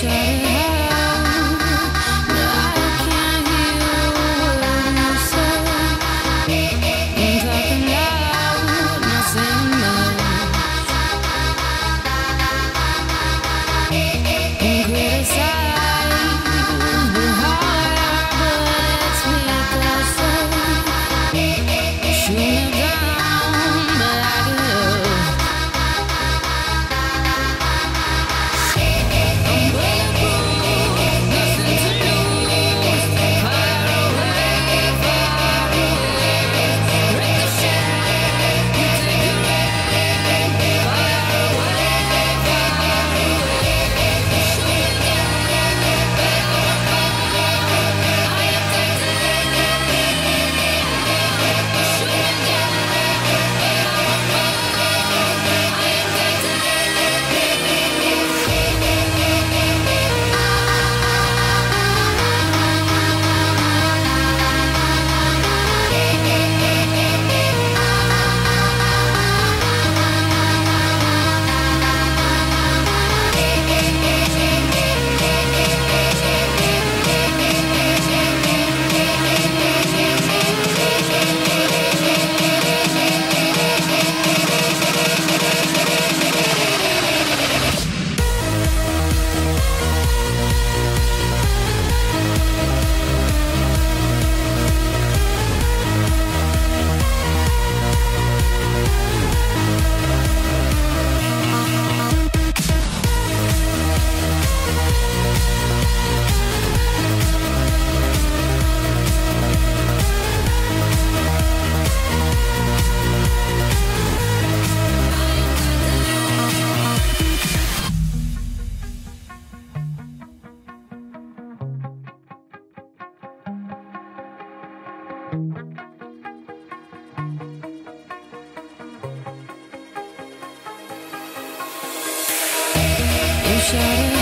Shut it